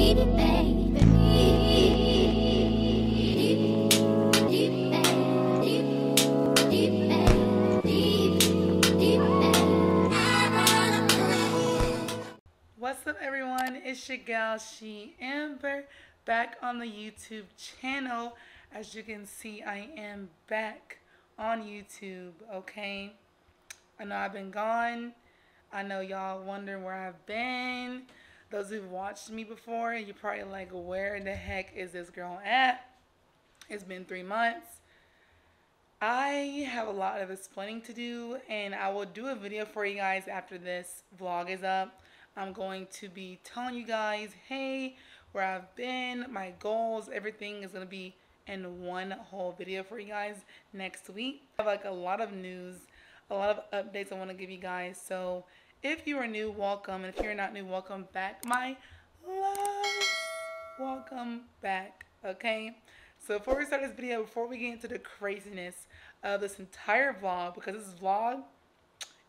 What's up, everyone? It's your gal, Sheamber, back on the YouTube channel. As you can see, I am back on YouTube, okay? I know I've been gone. I know y'all wondering where I've been. Those who've watched me before, you're probably like, where in the heck is this girl at? It's been three months. I have a lot of explaining to do, and I will do a video for you guys after this vlog is up. I'm going to be telling you guys, hey, where I've been, my goals, everything is going to be in one whole video for you guys next week. I have like a lot of news, a lot of updates I want to give you guys. So if you are new, welcome. And if you're not new, welcome back. My love, welcome back. Okay. So before we start this video, before we get into the craziness of this entire vlog, because this vlog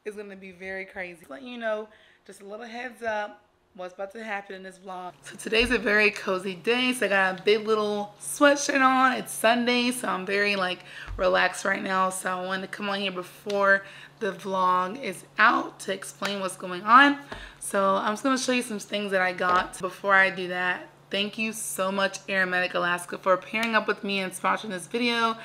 is going to be very crazy. Let you know, just a little heads up what's about to happen in this vlog. So today's a very cozy day. So I got a big little sweatshirt on. It's Sunday, so I'm very like relaxed right now. So I wanted to come on here before the vlog is out to explain what's going on. So I'm just gonna show you some things that I got. Before I do that, thank you so much Aromatic Alaska for pairing up with me and sponsoring this video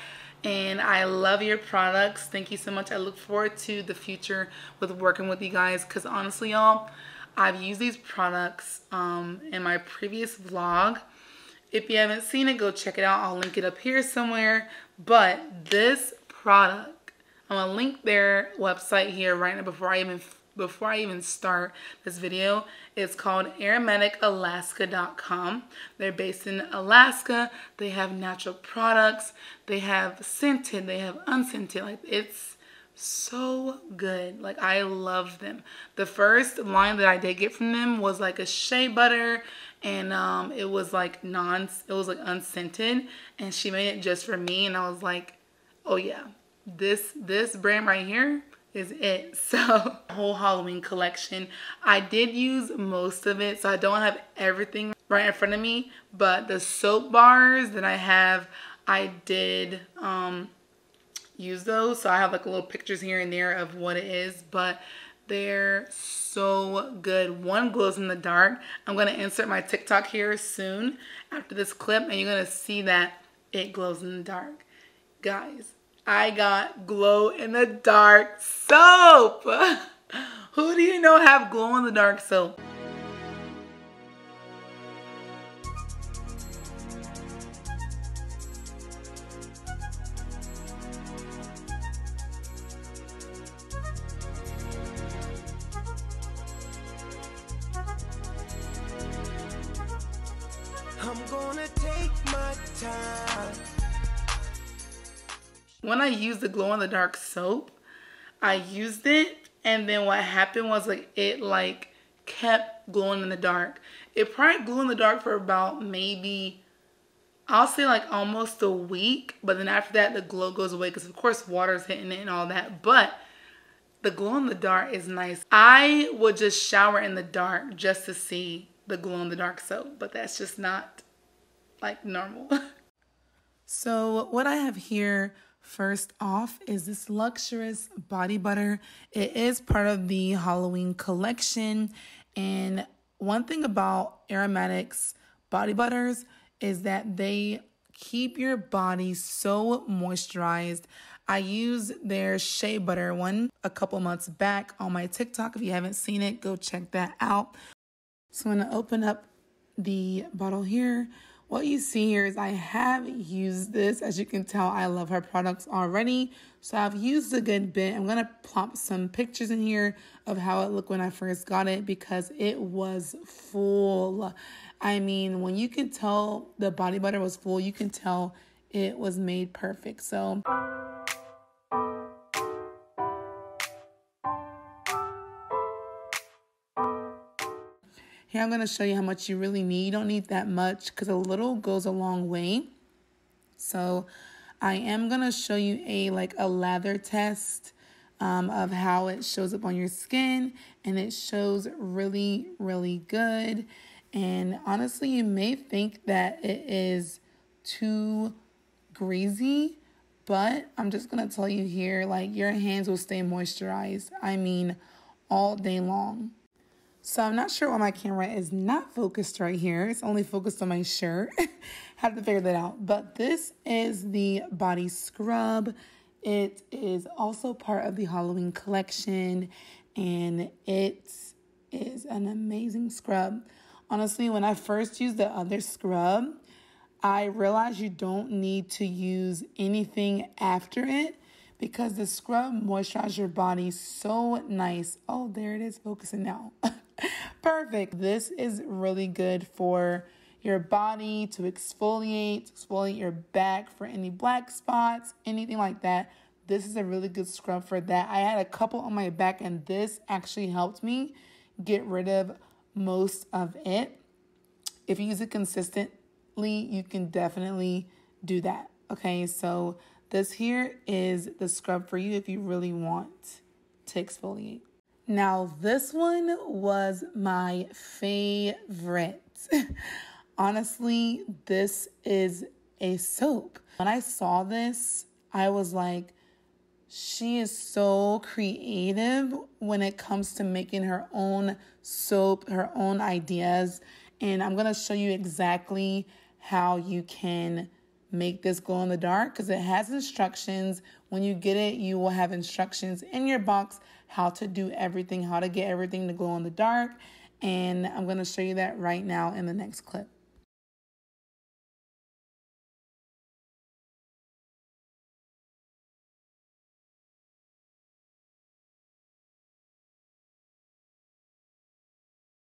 and I love your products. Thank you so much. I look forward to the future with working with you guys because honestly, y'all, I've used these products um, in my previous vlog. If you haven't seen it, go check it out. I'll link it up here somewhere. But this product, I'm gonna link their website here right now before I even before I even start this video. It's called aromaticalaska.com. They're based in Alaska. They have natural products. They have scented. They have unscented. Like it's so good. Like I love them. The first line that I did get from them was like a shea butter and um, it was like non, it was like unscented and she made it just for me and I was like, oh yeah, this, this brand right here is it. So whole Halloween collection. I did use most of it so I don't have everything right in front of me but the soap bars that I have I did um, use those. So I have like little pictures here and there of what it is, but they're so good. One glows in the dark. I'm to insert my TikTok here soon after this clip and you're to see that it glows in the dark. Guys, I got glow in the dark soap. Who do you know have glow in the dark soap? When I used the glow in the dark soap, I used it and then what happened was like it like kept glowing in the dark. It probably glowed in the dark for about maybe I'll say like almost a week, but then after that the glow goes away because of course water's hitting it and all that. But the glow in the dark is nice. I would just shower in the dark just to see the glow in the dark soap, but that's just not like normal. so what I have here First off is this luxurious body butter. It is part of the Halloween collection. And one thing about aromatics body butters is that they keep your body so moisturized. I used their shea butter one a couple months back on my TikTok. If you haven't seen it, go check that out. So I'm going to open up the bottle here. What you see here is I have used this. As you can tell, I love her products already. So I've used a good bit. I'm going to plop some pictures in here of how it looked when I first got it because it was full. I mean, when you can tell the body butter was full, you can tell it was made perfect. So... Here I'm going to show you how much you really need. You don't need that much because a little goes a long way. So I am going to show you a like a lather test um, of how it shows up on your skin and it shows really, really good. And honestly, you may think that it is too greasy, but I'm just gonna tell you here like your hands will stay moisturized. I mean, all day long. So I'm not sure why my camera is not focused right here. It's only focused on my shirt. Have to figure that out. But this is the body scrub. It is also part of the Halloween collection and it is an amazing scrub. Honestly, when I first used the other scrub, I realized you don't need to use anything after it because the scrub moisturizes your body so nice. Oh, there it is focusing now. Perfect. This is really good for your body to exfoliate, exfoliate your back for any black spots, anything like that. This is a really good scrub for that. I had a couple on my back, and this actually helped me get rid of most of it. If you use it consistently, you can definitely do that. Okay, so this here is the scrub for you if you really want to exfoliate. Now, this one was my favorite. Honestly, this is a soap. When I saw this, I was like, she is so creative when it comes to making her own soap, her own ideas. And I'm going to show you exactly how you can make this glow in the dark because it has instructions. When you get it, you will have instructions in your box how to do everything, how to get everything to glow in the dark. And I'm going to show you that right now in the next clip.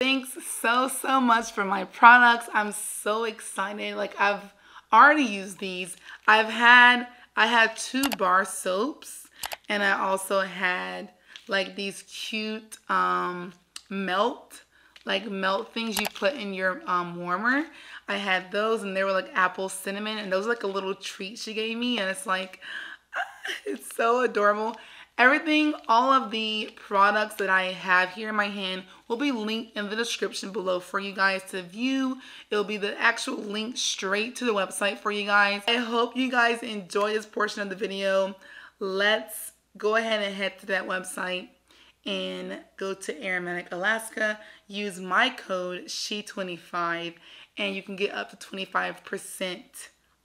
Thanks so, so much for my products. I'm so excited. Like I've already used these. I've had, I had two bar soaps and I also had like these cute um, melt, like melt things you put in your um, warmer. I had those and they were like apple cinnamon and those like a little treat she gave me and it's like, it's so adorable. Everything, all of the products that I have here in my hand will be linked in the description below for you guys to view. It'll be the actual link straight to the website for you guys. I hope you guys enjoy this portion of the video. Let's go ahead and head to that website and go to Aromatic Alaska. Use my code SHE25 and you can get up to 25%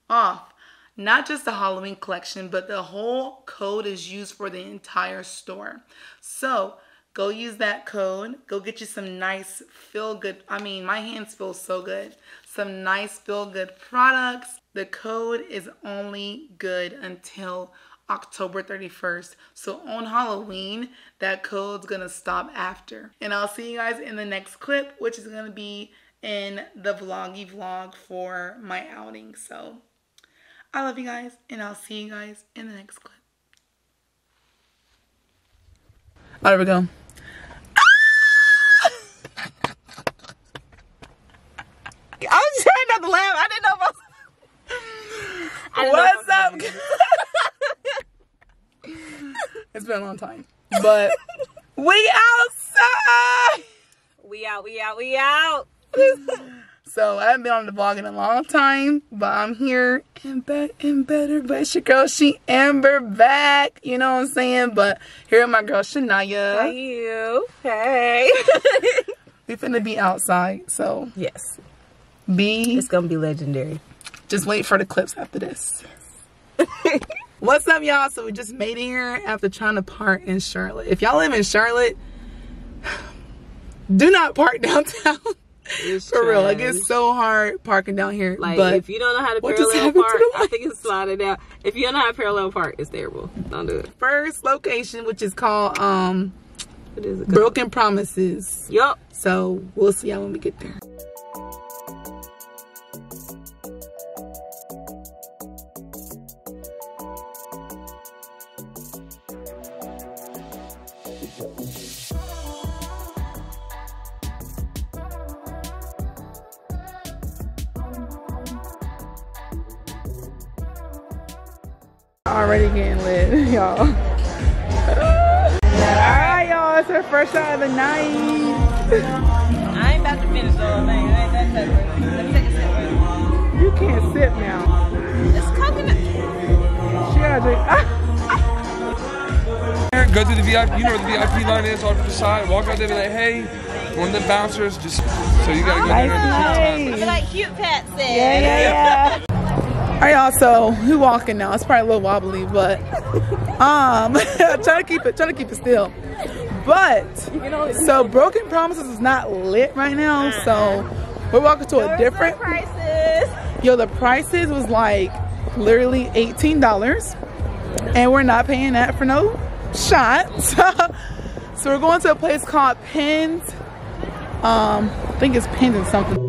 off. Not just the Halloween collection, but the whole code is used for the entire store. So go use that code. Go get you some nice feel good. I mean, my hands feel so good. Some nice feel good products. The code is only good until October 31st. So on Halloween, that code's gonna stop after. And I'll see you guys in the next clip, which is gonna be in the vloggy vlog for my outing. So I love you guys, and I'll see you guys in the next clip. Oh, there we go. Ah! I was trying not to laugh. I didn't know if I was. What's up? it's been a long time. But we outside. We out, we out, we out. so I haven't been on the vlog in a long time, but I'm here and back and better. But it's your girl, Sheamber back. You know what I'm saying? But here my girl Shania. Hey you. Hey. we finna be outside, so yes. Be it's gonna be legendary. Just wait for the clips after this. What's up, y'all? So we just made it here after trying to park in Charlotte. If y'all live in Charlotte, do not park downtown. It's For trash. real, like it's so hard parking down here. Like but if you don't know how to parallel park, I think it's sliding down. If you don't know how to parallel park, it's terrible. Don't do it. First location, which is called um, what is it? Broken Promises. Yup. So we'll see y'all when we get there. already getting lit, y'all. Alright, y'all, it's our first shot of the night. I ain't about to finish the whole thing. I ain't that type Let me take a sip. You can't sip now. It's coconut. She gotta drink. Ah! Go through the VIP, you know where the VIP line is off to the side. Walk out there and be like, hey, one of the bouncers just so you gotta oh, go nice. there at the Like cute pets? said. Yeah, yeah, yeah. All right, y'all. So we walking now. It's probably a little wobbly, but um, trying to keep it, trying to keep it still. But so Broken Promises is not lit right now, so we're walking to a different. prices. Yo, the prices was like literally eighteen dollars, and we're not paying that for no shots. so we're going to a place called Pins. Um, I think it's Pins and something.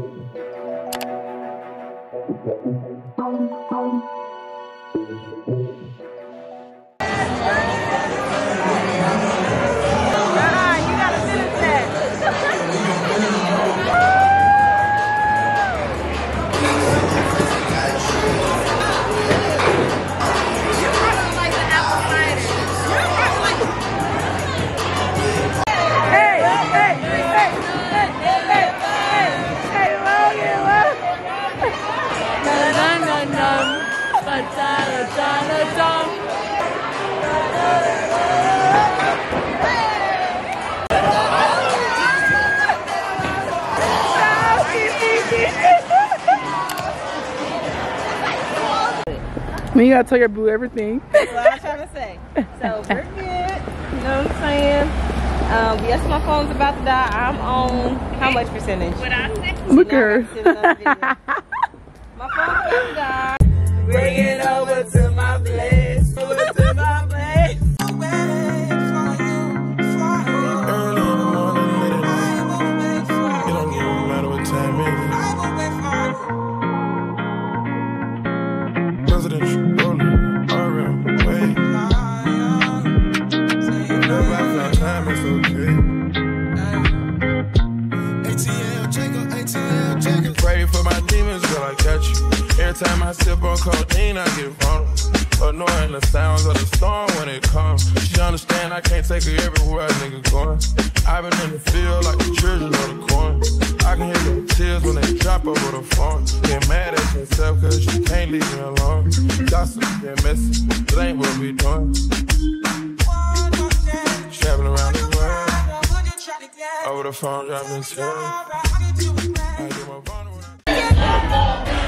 Gotta tell your boo everything. That's what I'm trying to say. So we're good. You know what I'm saying? Um, yes, my phone's about to die. I'm on how much percentage? What I say? Look at her. My phone's about to die. Bring it over to my place. Time I sip on codeine, I get vulnerable. Annoying the sounds of the storm when it comes. She understand I can't take her everywhere a nigga going. I've been in the field like the children of the corn. I can hear the tears when they drop over the phone. Get mad at yourself cause you can't leave me alone. Gossip, get messy, it ain't what we doing. Traveling around the world. Over the phone, dropping tears. I get more vulnerable.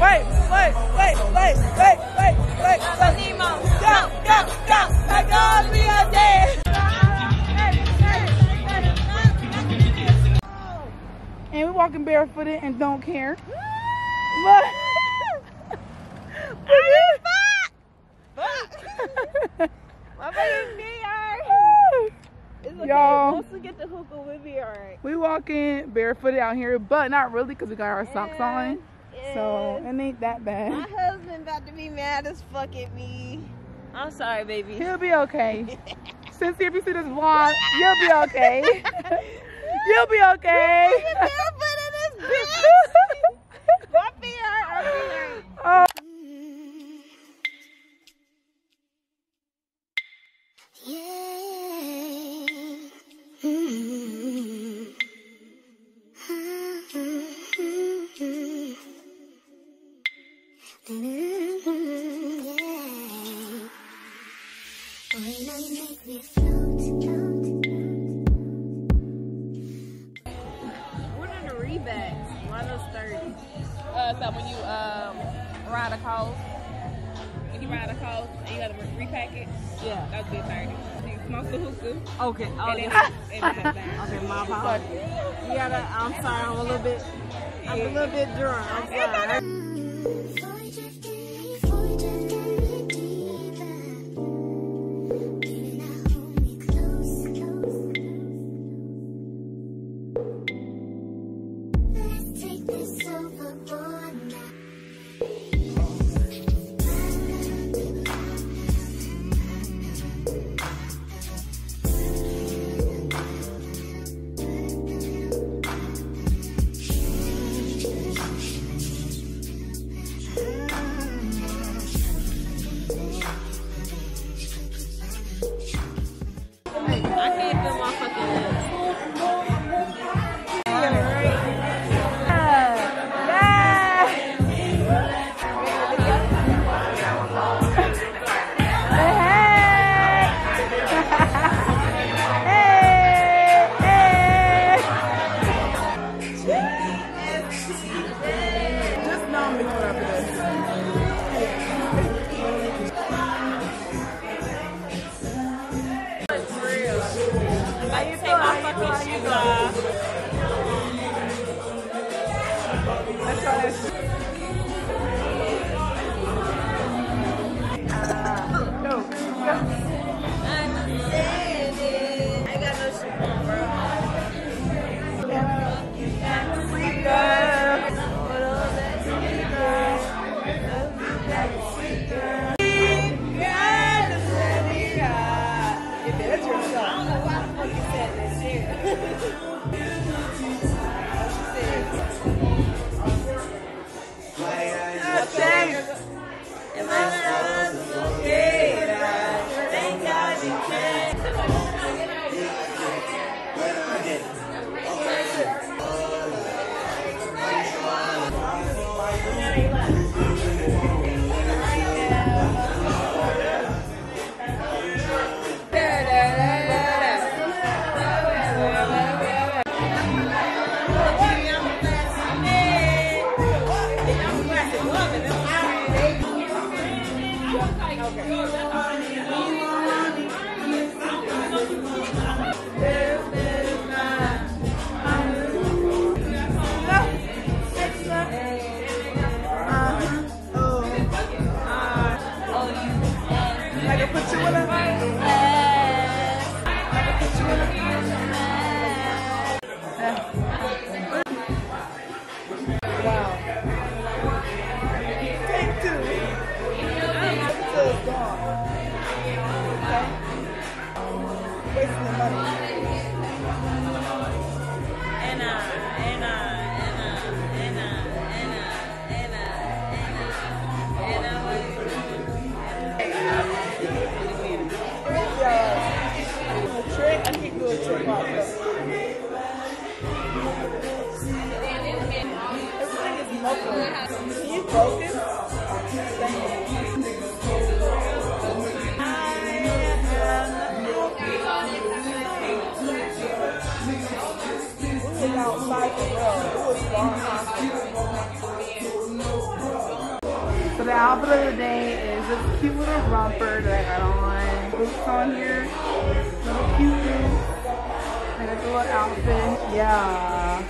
Wait, wait, wait, wait, wait, wait, wait, wait. Go, go, go. My God, we are dead. And we walking barefooted and don't care. But, My baby's VR. It's okay. Y'all. Once we get the hookah, we'll be alright. we walking barefooted out here, but not really because we got our socks on. So it ain't that bad. My bad. husband about to be mad as fuck at me. I'm sorry, baby. He'll be okay. Since if you see this vlog, you'll be okay. you'll be okay. Uh, so when you um, ride a coast, when you ride a coast and you gotta re- repack it, Yeah. that's good 30. So you smoke the hookah, Okay. Oh, and then, yeah. and then. Okay, my apologies. You gotta, I'm sorry, I'm a little bit, I'm a little bit drunk. I'm sorry. I can put you in a Everything. Can you focus? Outside was fun. So the outfit of the day is this cute little romper that I got on. Boots on here. Little cute. I got the little outfit. Yeah.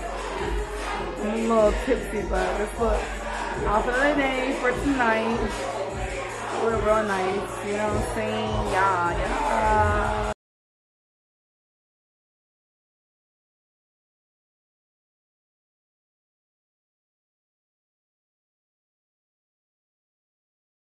I'm a little tipsy, but this look. Outfit of the day for tonight. We're real nice. You know what I'm saying? Yeah, yeah.